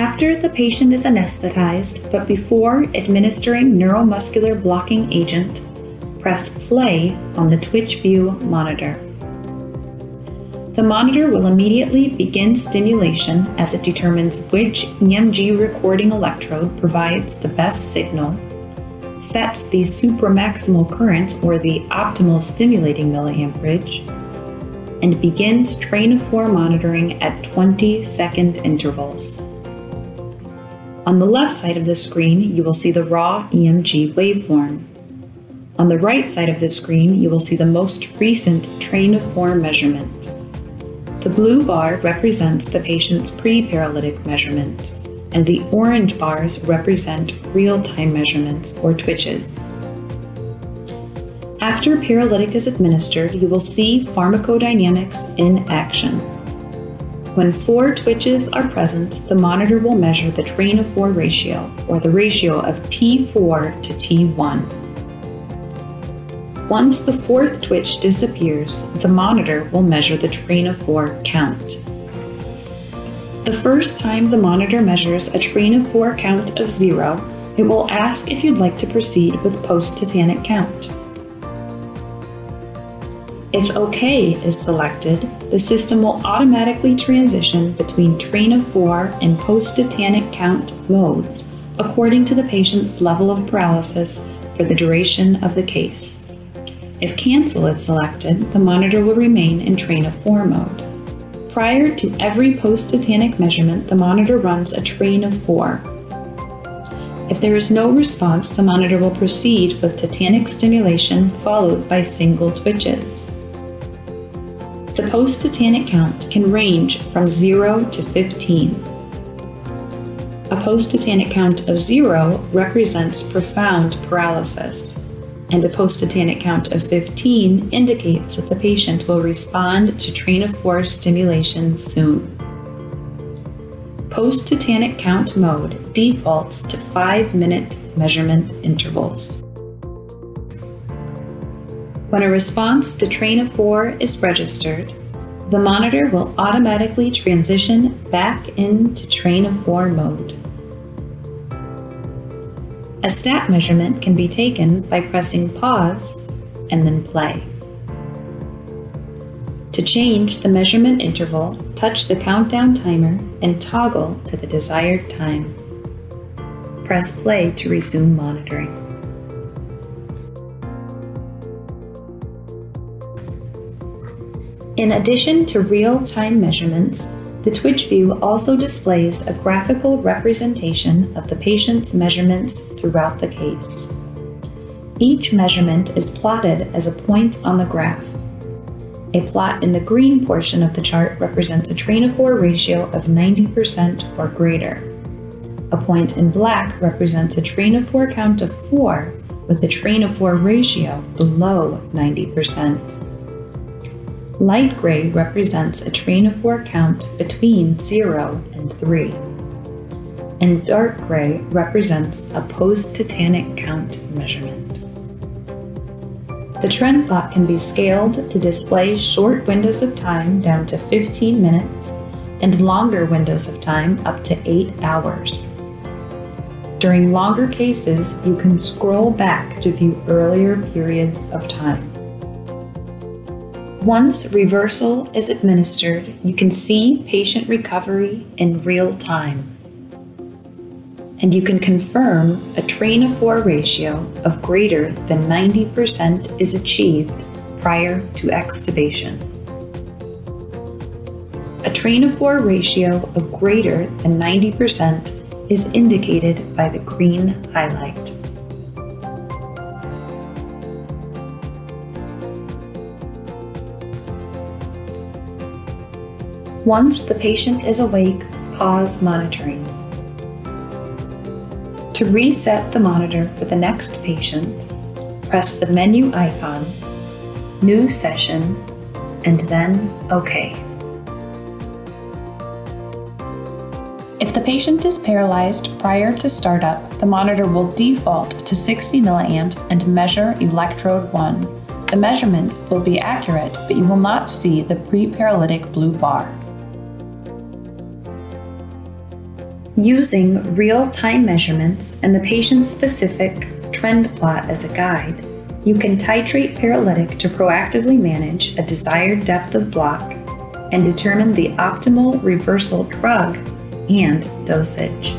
After the patient is anesthetized, but before administering neuromuscular blocking agent, press play on the TwitchView monitor. The monitor will immediately begin stimulation as it determines which EMG recording electrode provides the best signal, sets the supramaximal current or the optimal stimulating milliamperage, and begins train of four monitoring at 20 second intervals. On the left side of the screen, you will see the raw EMG waveform. On the right side of the screen, you will see the most recent train of four measurement. The blue bar represents the patient's pre-paralytic measurement, and the orange bars represent real-time measurements or twitches. After paralytic is administered, you will see pharmacodynamics in action. When four twitches are present, the monitor will measure the train of four ratio, or the ratio of T4 to T1. Once the fourth twitch disappears, the monitor will measure the train of four count. The first time the monitor measures a train of four count of zero, it will ask if you'd like to proceed with post-tetanic count. If OK is selected, the system will automatically transition between train of four and post-tetanic count modes according to the patient's level of paralysis for the duration of the case. If cancel is selected, the monitor will remain in train of four mode. Prior to every post-tetanic measurement, the monitor runs a train of four. If there is no response, the monitor will proceed with tetanic stimulation followed by single twitches. The post-tetanic count can range from 0 to 15. A post-tetanic count of 0 represents profound paralysis, and a post-tetanic count of 15 indicates that the patient will respond to train of four stimulation soon. Post-tetanic count mode defaults to 5-minute measurement intervals. When a response to train of four is registered, the monitor will automatically transition back into train of four mode. A stat measurement can be taken by pressing pause and then play. To change the measurement interval, touch the countdown timer and toggle to the desired time. Press play to resume monitoring. In addition to real-time measurements, the TwitchView also displays a graphical representation of the patient's measurements throughout the case. Each measurement is plotted as a point on the graph. A plot in the green portion of the chart represents a train of four ratio of 90% or greater. A point in black represents a train of four count of 4 with a train of four ratio below 90%. Light gray represents a train of four count between 0 and 3. And dark gray represents a post-tetanic count measurement. The trend plot can be scaled to display short windows of time down to 15 minutes and longer windows of time up to 8 hours. During longer cases, you can scroll back to view earlier periods of time. Once reversal is administered, you can see patient recovery in real time. And you can confirm a train of four ratio of greater than 90% is achieved prior to extubation. A train of four ratio of greater than 90% is indicated by the green highlight. Once the patient is awake, pause monitoring. To reset the monitor for the next patient, press the menu icon, New Session, and then OK. If the patient is paralyzed prior to startup, the monitor will default to 60 milliamps and measure electrode 1. The measurements will be accurate, but you will not see the pre-paralytic blue bar. Using real time measurements and the patient specific trend plot as a guide, you can titrate paralytic to proactively manage a desired depth of block and determine the optimal reversal drug and dosage.